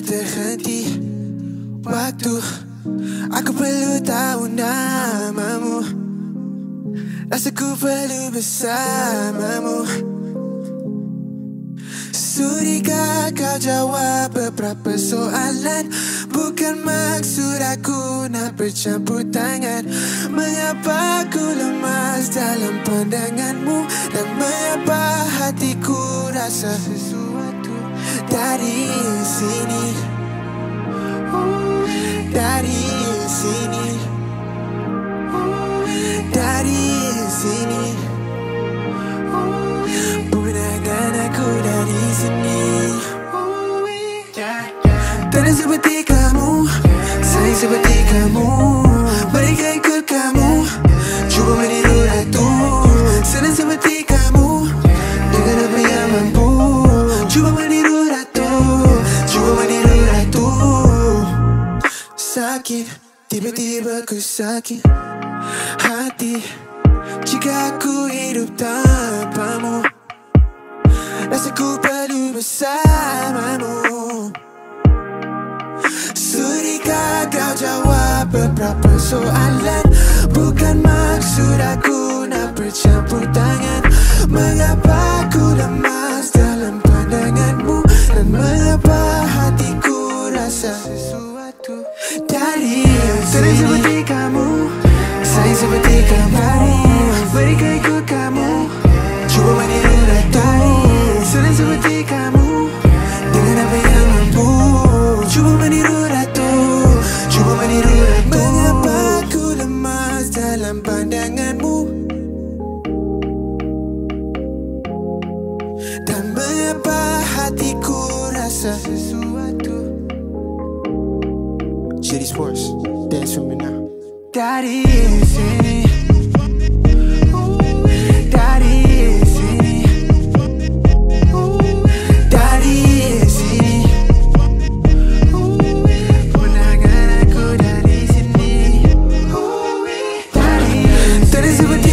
terhenti. Waktu Aku perlu tahu namamu. Rasa ku perlu bersamamu. Sudikah kau jawab beberapa soalan? Bukan maksud aku nak bercampur tangan. Mengapa aku lemas dalam pandanganmu? Dan mengapa hatiku rasa sesuatu dari sini. Dari sini. Dari sini. Punahkan aku dari sini Tak ada seperti kamu Saya seperti kamu Mereka ikut kamu Sakit Tiba-tiba ku sakit Hati. Jika aku hidup tanpamu Rasa ku perlu bersamamu. Sudikah kau jawab beberapa soalan? Bukan maksud aku nak bercampur tangan Dari sini seperti kamu Saya seperti kamu Mereka ikut kamu Cuba meniru ratu Senang seperti kamu Dan mengapa hatiku rasa sesuatu course, dance with me now. That easy. That easy. That easy. Daddy is easy.